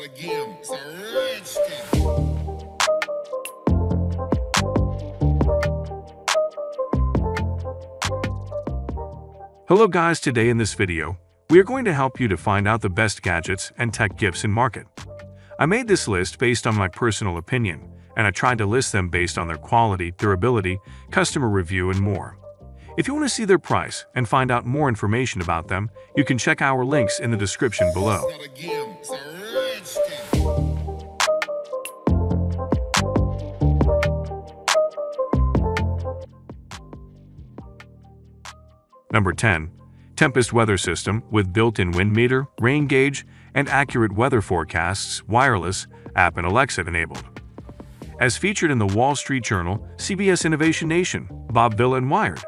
start again. It's a rich. Hello guys, today in this video, we are going to help you to find out the best gadgets and tech gifts in market. I made this list based on my personal opinion, and I tried to list them based on their quality, durability, customer review, and more. If you want to see their price and find out more information about them, you can check our links in the description below. Number 10. Tempest Weather System with built-in wind meter, rain gauge, and accurate weather forecasts, wireless, app and Alexa enabled. As featured in the Wall Street Journal, CBS Innovation Nation, Bob Vila and Wired,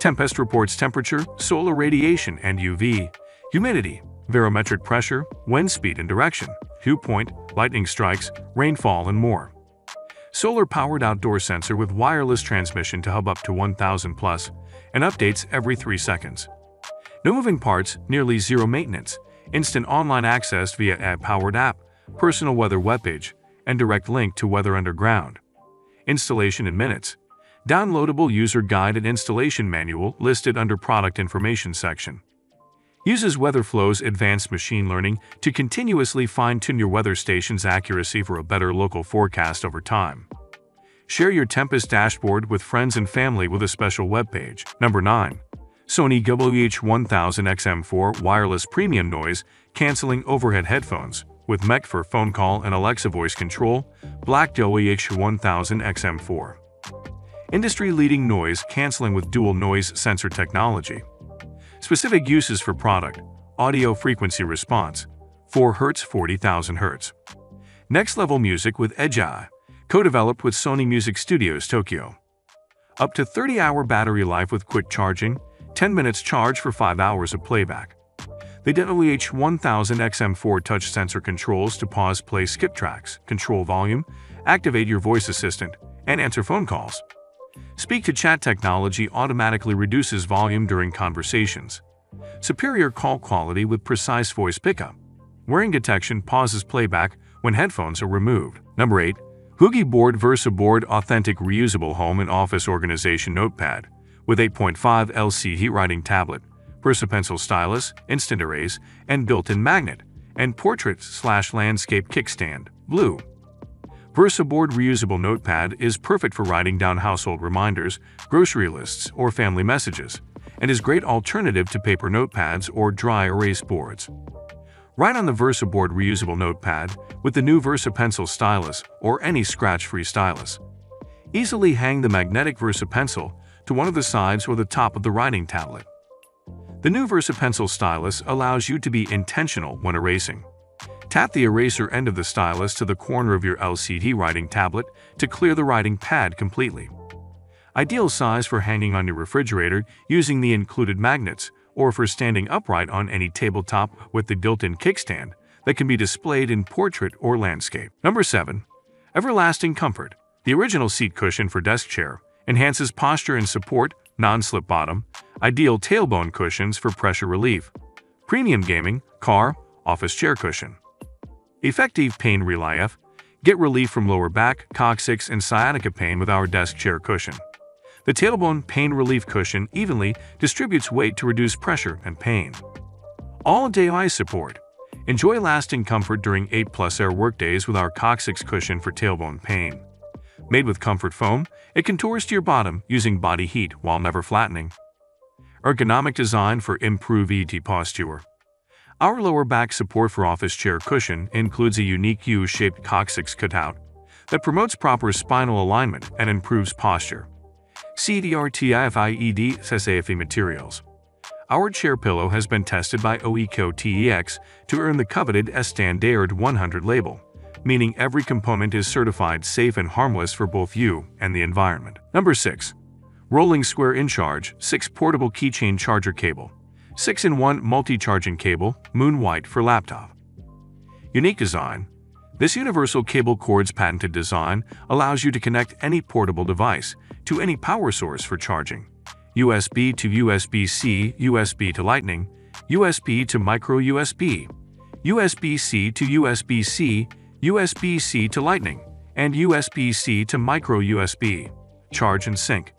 Tempest reports temperature, solar radiation and UV, humidity, barometric pressure, wind speed and direction, dew point, lightning strikes, rainfall, and more. Solar-powered outdoor sensor with wireless transmission to hub up to 1000 plus and updates every 3 seconds. No moving parts, nearly zero maintenance, instant online access via app-powered app, personal weather webpage, and direct link to Weather Underground. Installation in minutes. Downloadable user guide and installation manual listed under product information section. Uses WeatherFlow's advanced machine learning to continuously fine-tune your weather station's accuracy for a better local forecast over time. Share your Tempest dashboard with friends and family with a special webpage. Number 9. Sony WH-1000XM4 Wireless Premium Noise Canceling Overhead Headphones with MEC for phone call and Alexa voice control, Black WH-1000XM4. Industry-leading noise canceling with dual noise sensor technology. Specific uses for product, audio frequency response, 4 Hz 40,000 Hz. Next level music with Edge-AI, co-developed with Sony Music Studios Tokyo. Up to 30-hour battery life with quick charging, 10 minutes charge for 5 hours of playback. The WH-1000XM4 touch sensor controls to pause, play, skip tracks, control volume, activate your voice assistant, and answer phone calls. Speak to chat technology automatically reduces volume during conversations. Superior call quality with precise voice pickup. Wearing detection pauses playback when headphones are removed. Number 8. Boogie Board Versa Board Authentic Reusable Home and Office Organization Notepad with 8.5 LC heat writing tablet, Versa Pencil Stylus, Instant Erase, and built-in magnet, and Portrait slash Landscape Kickstand, blue. VersaBoard reusable notepad is perfect for writing down household reminders, grocery lists, or family messages, and is great alternative to paper notepads or dry erase boards. Write on the VersaBoard reusable notepad with the new Versa Pencil stylus or any scratch-free stylus. Easily hang the magnetic Versa Pencil to one of the sides or the top of the writing tablet. The new Versa Pencil stylus allows you to be intentional when erasing. Tap the eraser end of the stylus to the corner of your LCD writing tablet to clear the writing pad completely. Ideal size for hanging on your refrigerator using the included magnets, or for standing upright on any tabletop with the built-in kickstand that can be displayed in portrait or landscape. Number 7. Everlasting Comfort. The original seat cushion for desk chair enhances posture and support, non-slip bottom, ideal tailbone cushions for pressure relief, premium gaming, car, office chair cushion. Effective pain relief. Get relief from lower back, coccyx, and sciatica pain with our desk chair cushion. The tailbone pain relief cushion evenly distributes weight to reduce pressure and pain. All-day eye support. Enjoy lasting comfort during 8 plus air workdays with our coccyx cushion for tailbone pain. Made with comfort foam, it contours to your bottom using body heat while never flattening. Ergonomic design for improved ET posture. Our lower back support for office chair cushion includes a unique U-shaped coccyx cutout that promotes proper spinal alignment and improves posture. CDRTIFIED SAFE materials. Our chair pillow has been tested by OEKO-TEX to earn the coveted S-Standard 100 label, meaning every component is certified safe and harmless for both you and the environment. Number 6. Rolling Square InCharge 6 Portable Keychain Charger Cable 6-in-1 multi-charging cable, Moon White for laptop. Unique design. This universal cable cord's patented design allows you to connect any portable device to any power source for charging. USB to USB-C, USB to Lightning, USB to micro USB, USB-C to USB-C, USB-C to Lightning, and USB-C to micro USB. Charge and sync.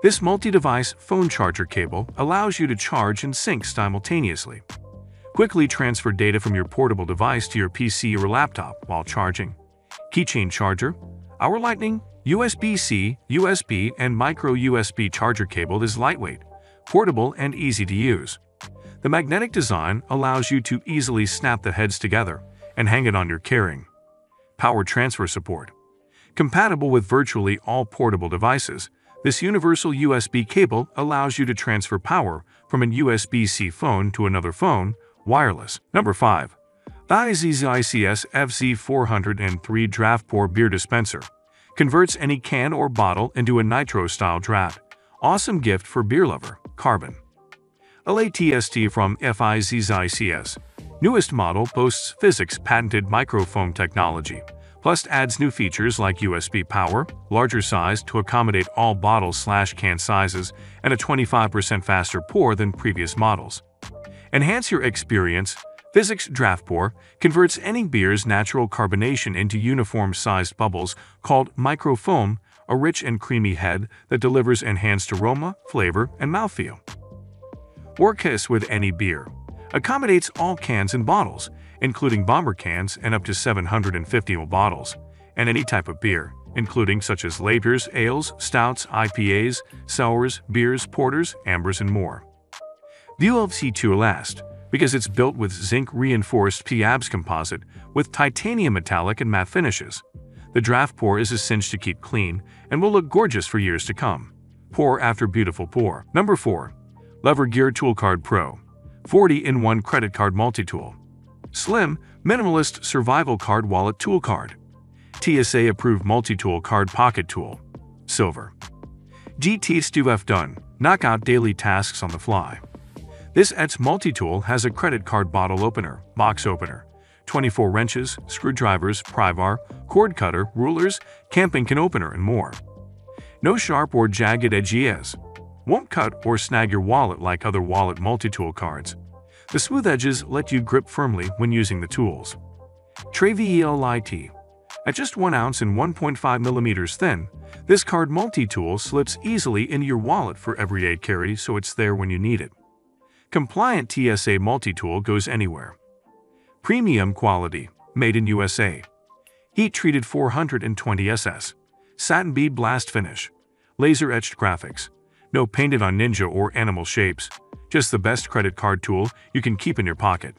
This multi-device phone charger cable allows you to charge and sync simultaneously. Quickly transfer data from your portable device to your PC or laptop while charging. Keychain charger. Our Lightning, USB-C, USB, and micro USB charger cable is lightweight, portable, and easy to use. The magnetic design allows you to easily snap the heads together and hang it on your carrying. Power transfer support. Compatible with virtually all portable devices, this universal USB cable allows you to transfer power from an USB-C phone to another phone, wireless. Number 5. The Fizzics FZ403 Draft Pour Beer Dispenser converts any can or bottle into a nitro-style draft. Awesome gift for beer lover, Carbon. LATST from Fizzics. Newest model boasts Fizzics patented microfoam technology plus adds new features like USB power, larger size to accommodate all bottle slash can sizes, and a 25% faster pour than previous models. Enhance your experience. Fizzics Draft Pour converts any beer's natural carbonation into uniform-sized bubbles called microfoam, a rich and creamy head that delivers enhanced aroma, flavor, and mouthfeel. Orcas with any beer accommodates all cans and bottles, including bomber cans and up to 750 ml bottles, and any type of beer, including such as lagers, ales, stouts, IPAs, sours, beers, porters, ambers, and more. VULC2 Elast, because it's built with zinc-reinforced PABS composite with titanium metallic and matte finishes. The draft pour is a cinch to keep clean and will look gorgeous for years to come. Pour after beautiful pour. Number 4. Lever Gear Tool Card Pro 40-in-1 Credit Card Multi-Tool Slim, minimalist survival card wallet tool card. TSA approved multi-tool card pocket tool. Silver. GT Stu done. Knock out daily tasks on the fly. This ETS multi-tool has a credit card bottle opener, box opener, 24 wrenches, screwdrivers, pry bar, cord cutter, rulers, camping can opener, and more. No sharp or jagged edges. Won't cut or snag your wallet like other wallet multi-tool cards. The smooth edges let you grip firmly when using the tools. Tray VELIT. At just 1 ounce and 1.5 millimeters thin, this card multi-tool slips easily into your wallet for everyday carry so it's there when you need it. Compliant TSA multi-tool goes anywhere. Premium quality, made in USA. Heat-treated 420 SS. Satin bead blast finish. Laser-etched graphics. No painted on ninja or animal shapes. Just the best credit card tool you can keep in your pocket.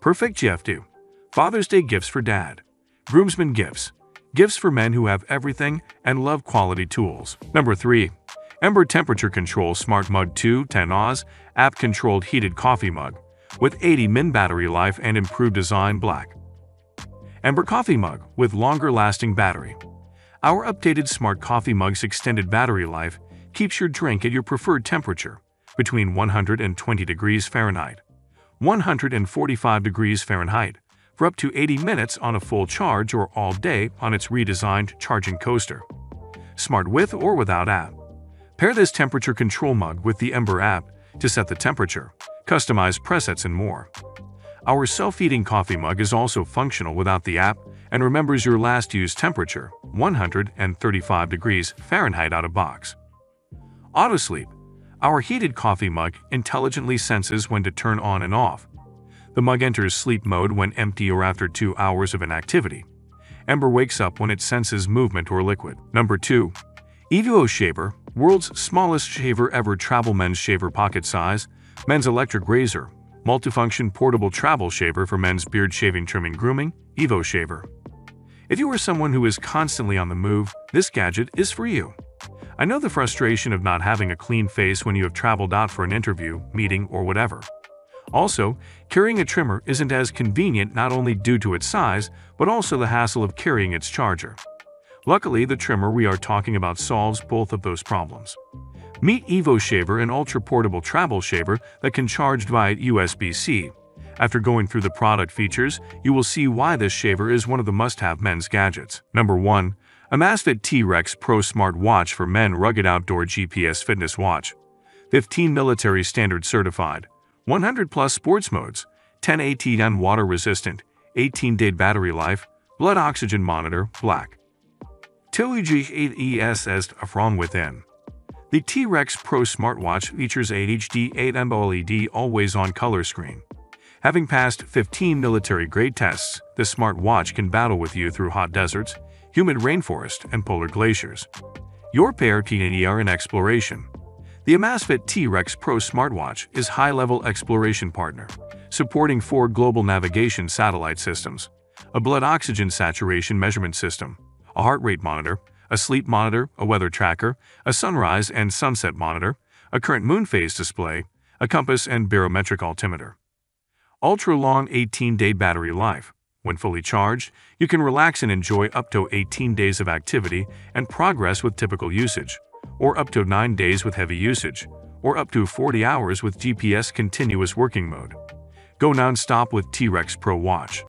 Perfect Jeff do. Father's Day gifts for dad. Groomsmen gifts. Gifts for men who have everything and love quality tools. Number 3. Ember Temperature Control Smart Mug 2 10 Oz App-controlled heated coffee mug with 80 min battery life and improved design black. Ember Coffee Mug with longer-lasting battery. Our updated smart coffee mug's extended battery life keeps your drink at your preferred temperature between 120 degrees Fahrenheit, 145 degrees Fahrenheit, for up to 80 minutes on a full charge or all day on its redesigned charging coaster. Smart with or without app. Pair this temperature control mug with the Ember app to set the temperature, customize presets, and more. Our self-heating coffee mug is also functional without the app and remembers your last used temperature, 135 degrees Fahrenheit out of box. Autosleep our heated coffee mug intelligently senses when to turn on and off. The mug enters sleep mode when empty or after two hours of inactivity. Ember wakes up when it senses movement or liquid. Number 2. Evo Shaver, world's smallest shaver ever travel men's shaver pocket size, men's electric razor, multifunction portable travel shaver for men's beard shaving trimming grooming, Evo Shaver. If you are someone who is constantly on the move, this gadget is for you. I know the frustration of not having a clean face when you have traveled out for an interview, meeting, or whatever. Also, carrying a trimmer isn't as convenient not only due to its size, but also the hassle of carrying its charger. Luckily, the trimmer we are talking about solves both of those problems. Meet Evo Shaver, an ultra-portable travel shaver that can charge via USB-C. After going through the product features, you will see why this shaver is one of the must-have men's gadgets. Number 1. Amazfit T-Rex Pro Smart Watch for Men Rugged Outdoor GPS Fitness Watch. 15 military standard certified. 100 plus sports modes. 10 ATM water resistant, 18 day battery life, blood oxygen monitor, black. TOEG 8ES from within. The T-Rex Pro smartwatch features a HD AMOLED always-on color screen. Having passed 15 military-grade tests, the smartwatch can battle with you through hot deserts, humid rainforest, and polar glaciers. Your pair TNER in exploration. The Amazfit T-Rex Pro smartwatch is high-level exploration partner, supporting four global navigation satellite systems, a blood oxygen saturation measurement system, a heart rate monitor, a sleep monitor, a weather tracker, a sunrise and sunset monitor, a current moon phase display, a compass and barometric altimeter. Ultra-long 18-day battery life. When fully charged, you can relax and enjoy up to 18 days of activity and progress with typical usage, or up to 9 days with heavy usage, or up to 40 hours with GPS continuous working mode. Go non-stop with T-Rex Pro Watch.